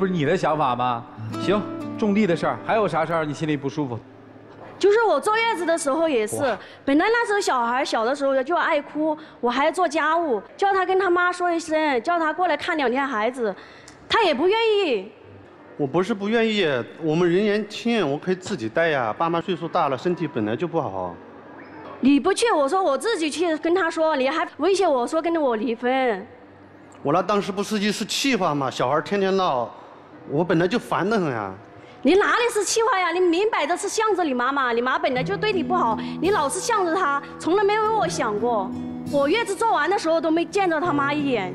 不是你的想法吗？行，种地的事儿，还有啥事儿你心里不舒服？就是我坐月子的时候也是，本来那时候小孩小的时候就爱哭，我还做家务，叫他跟他妈说一声，叫他过来看两天孩子，他也不愿意。我不是不愿意，我们人年轻，我可以自己带呀。爸妈岁数大了，身体本来就不好。你不去，我说我自己去跟他说，你还威胁我说跟着我离婚。我那当时不是一时气话嘛，小孩天天闹，我本来就烦得很呀。你哪里是气话呀？你明摆着是向着你妈妈，你妈本来就对你不好，你老是向着她，从来没有为我想过。我月子做完的时候都没见着他妈一眼。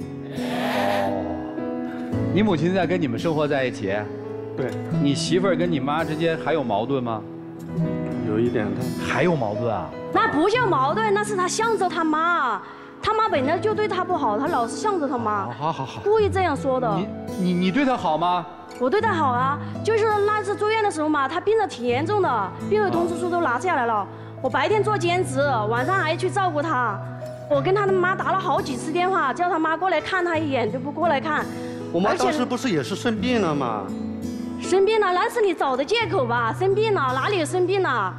你母亲在跟你们生活在一起，对，你媳妇儿跟你妈之间还有矛盾吗？有一点，她还有矛盾啊？那不叫矛盾，那是她向着他妈，他妈本来就对他不好，他老是向着他妈。好好好，故意这样说的。你你你对他好吗？我对他好啊，就是那次住院的时候嘛，他病得挺严重的，病危通知书都拿下来了。我白天做兼职，晚上还去照顾他。我跟他的妈打了好几次电话，叫他妈过来看他一眼，就不过来看。我妈当时不是也是生病了吗？生病了，那是你找的借口吧？生病了，哪里有生病了？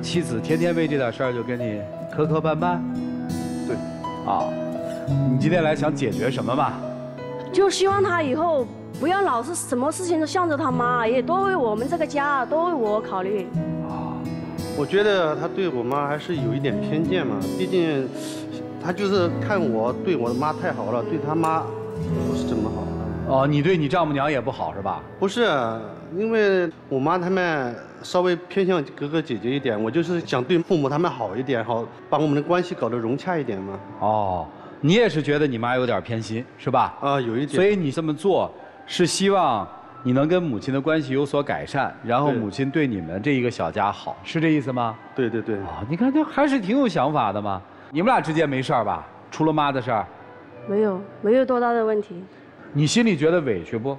妻子天天为这点事儿就跟你磕磕绊绊。对。啊，你今天来想解决什么吧？就希望他以后不要老是什么事情都向着他妈，也多为我们这个家，多为我考虑。啊，我觉得他对我妈还是有一点偏见嘛，毕竟他就是看我对我的妈太好了，对他妈。不是怎么好哦，你对你丈母娘也不好是吧？不是，因为我妈他们稍微偏向哥哥姐姐一点，我就是想对父母他们好一点，好把我们的关系搞得融洽一点嘛。哦，你也是觉得你妈有点偏心是吧？啊，有一点。所以你这么做是希望你能跟母亲的关系有所改善，然后母亲对你们这一个小家好，是这意思吗？对对对。啊，你看这还是挺有想法的嘛。你们俩之间没事吧？除了妈的事儿。没有，没有多大的问题。你心里觉得委屈不？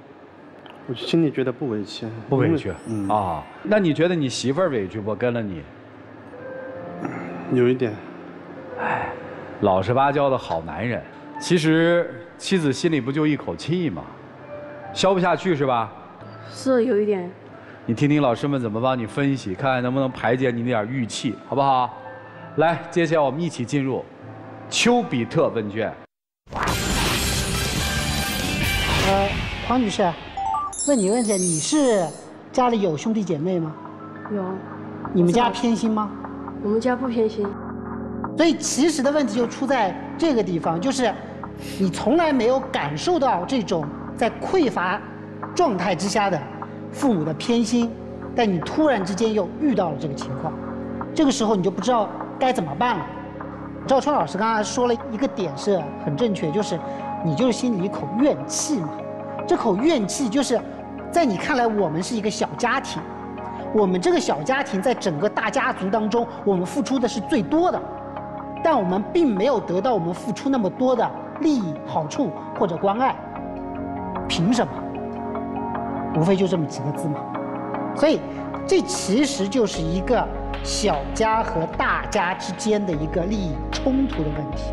我心里觉得不委屈，不委屈。嗯啊，那你觉得你媳妇儿委屈不？跟了你？有一点。哎，老实巴交的好男人，其实妻子心里不就一口气吗？消不下去是吧？是有一点。你听听老师们怎么帮你分析，看看能不能排解你那点郁气，好不好？来，接下来我们一起进入丘比特问卷。呃，黄女士，问你问题，你是家里有兄弟姐妹吗？有。你们家偏心吗？我们家不偏心。所以其实的问题就出在这个地方，就是你从来没有感受到这种在匮乏状态之下的父母的偏心，但你突然之间又遇到了这个情况，这个时候你就不知道该怎么办了。赵川老师刚才说了一个点是很正确，就是你就是心里一口怨气嘛。这口怨气就是，在你看来我们是一个小家庭，我们这个小家庭在整个大家族当中，我们付出的是最多的，但我们并没有得到我们付出那么多的利益、好处或者关爱，凭什么？无非就这么几个字嘛。所以，这其实就是一个。小家和大家之间的一个利益冲突的问题，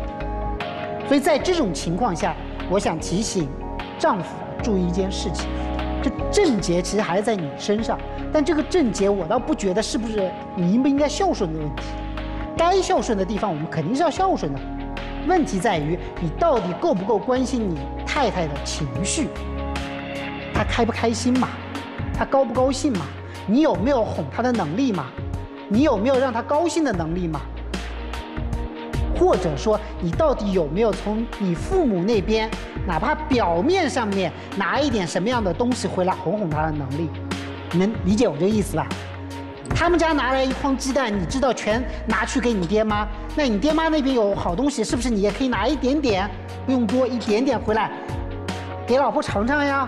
所以在这种情况下，我想提醒丈夫注意一件事情：这症结其实还在你身上，但这个症结我倒不觉得是不是你应不应该孝顺的问题。该孝顺的地方我们肯定是要孝顺的，问题在于你到底够不够关心你太太的情绪，他开不开心嘛？他高不高兴嘛？你有没有哄他的能力嘛？你有没有让他高兴的能力嘛？或者说，你到底有没有从你父母那边，哪怕表面上面拿一点什么样的东西回来哄哄他的能力？你能理解我这个意思吧？他们家拿来一筐鸡蛋，你知道全拿去给你爹妈，那你爹妈那边有好东西，是不是你也可以拿一点点，不用多，一点点回来，给老婆尝尝呀，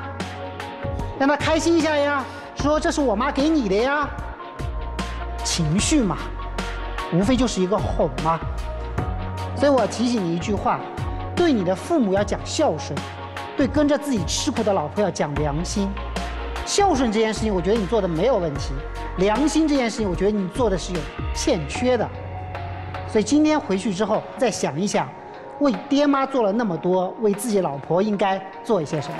让她开心一下呀，说这是我妈给你的呀。情绪嘛，无非就是一个哄嘛，所以我提醒你一句话：对你的父母要讲孝顺，对跟着自己吃苦的老婆要讲良心。孝顺这件事情，我觉得你做的没有问题；良心这件事情，我觉得你做的是有欠缺的。所以今天回去之后再想一想，为爹妈做了那么多，为自己老婆应该做一些什么。